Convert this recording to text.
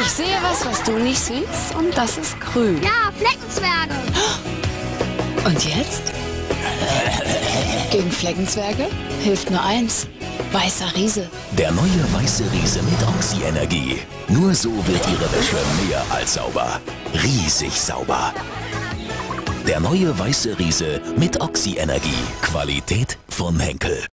Ich sehe was, was du nicht siehst, und das ist grün. Ja, Fleckenzwerge. Und jetzt? Gegen Fleckenzwerge hilft nur eins. Weißer Riese. Der neue weiße Riese mit Oxy-Energie. Nur so wird Ihre Wäsche mehr als sauber. Riesig sauber. Der neue weiße Riese mit Oxy-Energie. Qualität von Henkel.